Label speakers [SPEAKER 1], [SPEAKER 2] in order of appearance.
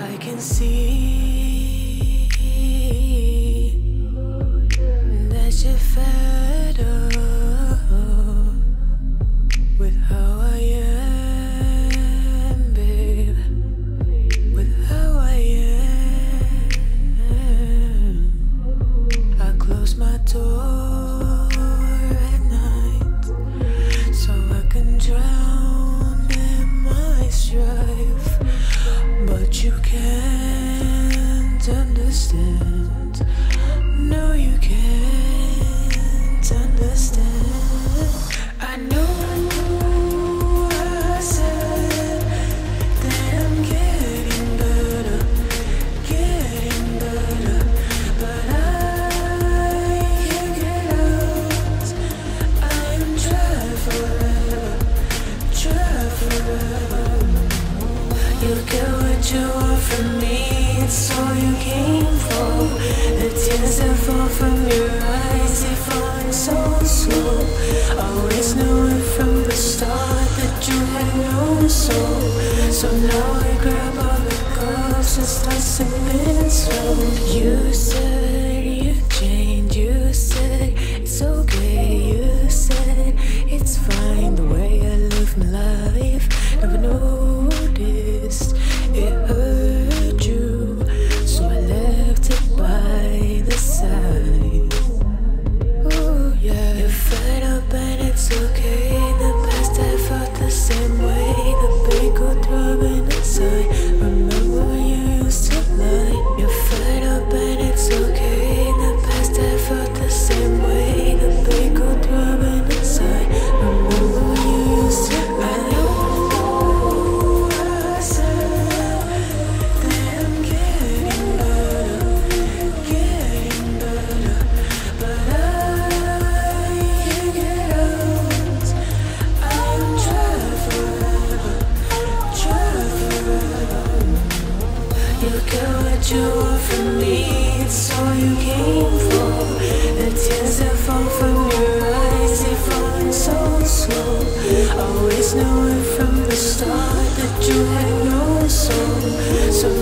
[SPEAKER 1] I can see that you're fed up can't. No, you can't understand. I know I said that I'm getting better, getting better, but I can't get out. I'm trapped forever, trapped forever. You what you want from me, it's all you came for. The tears that fall from your eyes, they falling so slow. Always knew it from the start that you had no soul. So now I grab all the cups and start sipping slow. You said you changed, you said it's okay, you said it's fine the way I live my life. Never noticed You get what you want from me, it's all you came Knew it from the start that you had no soul. So